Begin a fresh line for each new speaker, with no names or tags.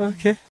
Okay.